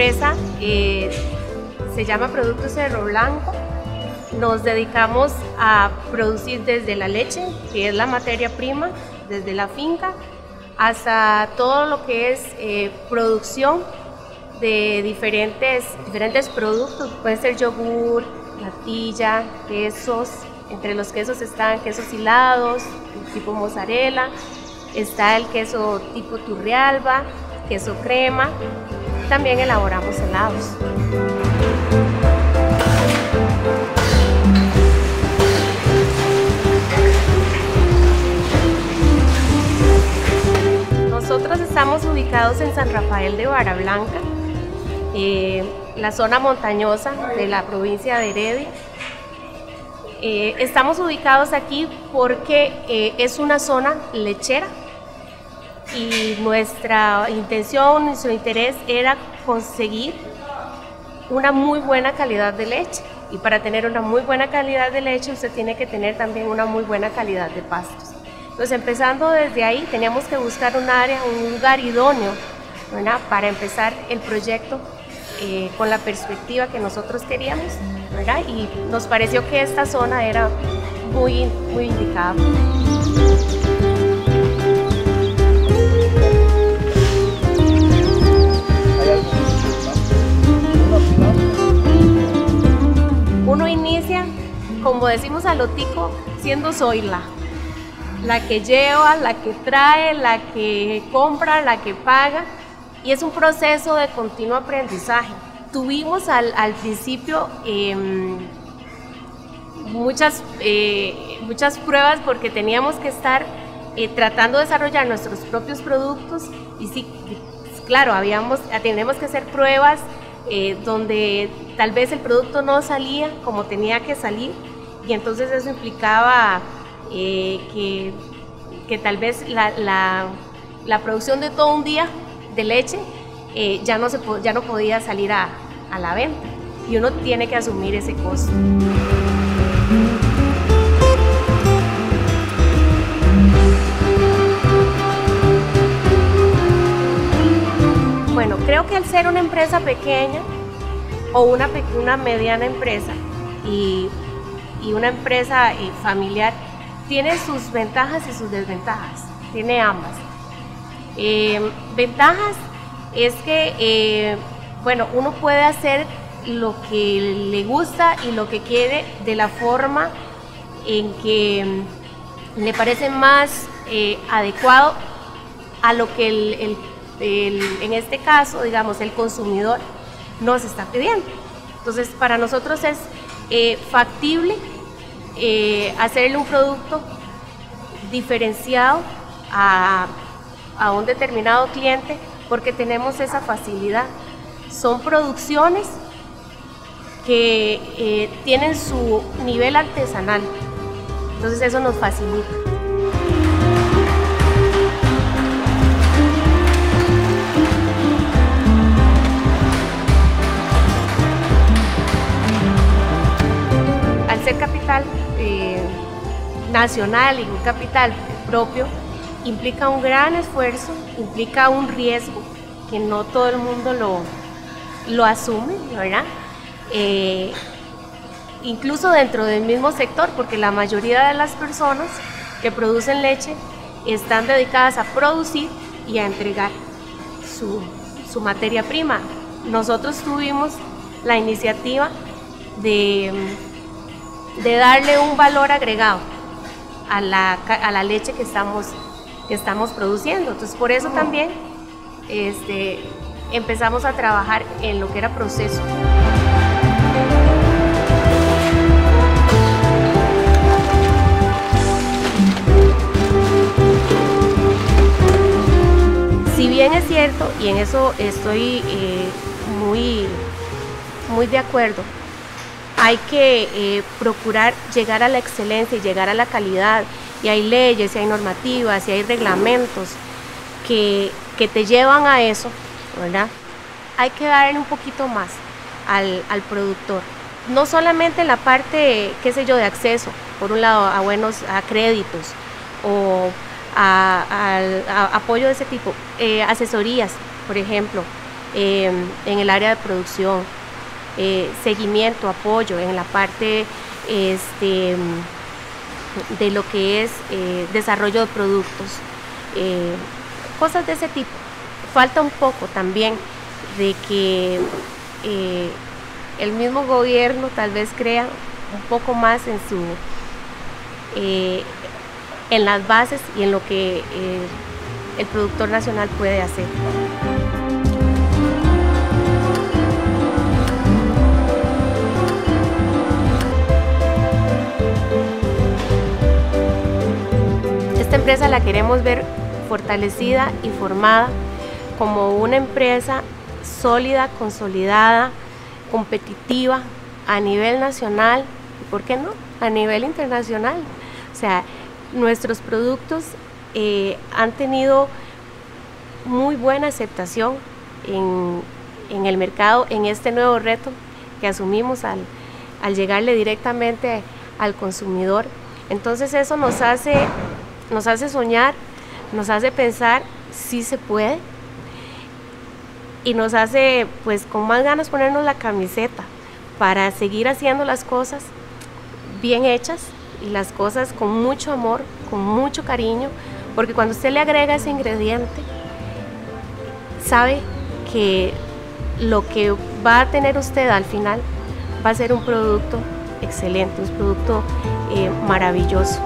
empresa se llama Productos Cerro Blanco. Nos dedicamos a producir desde la leche, que es la materia prima, desde la finca, hasta todo lo que es eh, producción de diferentes, diferentes productos. Puede ser yogur, natilla, quesos. Entre los quesos están quesos hilados, tipo mozzarella. Está el queso tipo turrialba, queso crema. También elaboramos helados. Nosotros estamos ubicados en San Rafael de Vara Blanca, eh, la zona montañosa de la provincia de Heredia. Eh, estamos ubicados aquí porque eh, es una zona lechera y nuestra intención, nuestro interés era conseguir una muy buena calidad de leche. Y para tener una muy buena calidad de leche usted tiene que tener también una muy buena calidad de pastos. Entonces, empezando desde ahí, teníamos que buscar un área, un lugar idóneo para empezar el proyecto eh, con la perspectiva que nosotros queríamos. Y nos pareció que esta zona era muy, muy indicada. Como decimos a Lotico, siendo Zoila. La que lleva, la que trae, la que compra, la que paga, y es un proceso de continuo aprendizaje. Tuvimos al, principio em, muchas, eh, muchas pruebas porque teníamos que estar eh, tratando de desarrollar nuestros propios productos. Y sí, claro, habíamos, tenemos que hacer pruebas eh, donde tal vez el producto no salía como tenía que salir y entonces eso implicaba eh, que, tal vez la, producción de todo un día de leche eh, ya, no se, ya no podía salir a, la venta y uno tiene que asumir ese costo. Bueno, creo que al ser una empresa pequeña o una, una mediana empresa y, una empresa eh, familiar, tiene sus ventajas y sus desventajas, tiene ambas. Eh, ventajas es que, eh, bueno, uno puede hacer lo que le gusta y lo que quiere de la forma en que mm, le parece más adecuado a lo que en este caso, digamos, el consumidor nos está pidiendo. Entonces, para nosotros es factible eh, hacerle un producto diferenciado a, un determinado cliente porque tenemos esa facilidad. Son producciones que eh, tienen su nivel artesanal, entonces eso nos facilita. Nacional y un capital propio implica un gran esfuerzo, implica un riesgo que no todo el mundo lo, lo asume, ¿verdad? Eh, incluso dentro del mismo sector, porque la mayoría de las personas que producen leche están dedicadas a producir y a entregar su, su materia prima. Nosotros tuvimos la iniciativa de de darle un valor agregado a la, a la leche que estamos, que estamos produciendo. Entonces, por eso también este, empezamos a trabajar en lo que era proceso. Si bien es cierto, y en eso estoy eh, muy, muy de acuerdo, hay que eh, procurar llegar a la excelencia y llegar a la calidad. Y hay leyes, y hay normativas, y hay reglamentos que, te llevan a eso, ¿verdad? Hay que darle un poquito más al, productor. No solamente en la parte, qué sé yo, de acceso, por un lado, a buenos a créditos o a, apoyo de ese tipo, eh, asesorías, por ejemplo, em, en el área de producción, eh, seguimiento, apoyo en la parte este, de lo que es eh, desarrollo de productos, eh, cosas de ese tipo. Falta un poco también de que el mismo gobierno tal vez crea un poco más en su en las bases y en lo que el productor nacional puede hacer. Empresa la queremos ver fortalecida y formada como una empresa sólida, consolidada, competitiva a nivel nacional y, ¿por qué no?, a nivel internacional. O sea, nuestros productos eh, han tenido muy buena aceptación en, el mercado, en este nuevo reto que asumimos al, llegarle directamente al consumidor. Entonces eso nos hace, nos hace soñar, nos hace pensar si se puede y nos hace pues con más ganas ponernos la camiseta para seguir haciendo las cosas bien hechas y las cosas con mucho amor, con mucho cariño, porque cuando usted le agrega ese ingrediente, sabe que lo que va a tener usted al final va a ser un producto excelente, un producto eh, maravilloso.